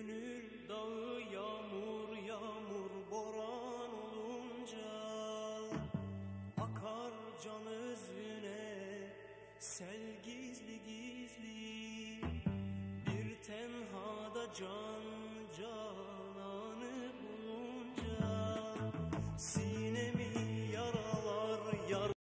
Gönül dağı yağmur yağmur boran olunca Akar can özüne sel gizli gizli. Bir tenhada can cananı bulunca Sil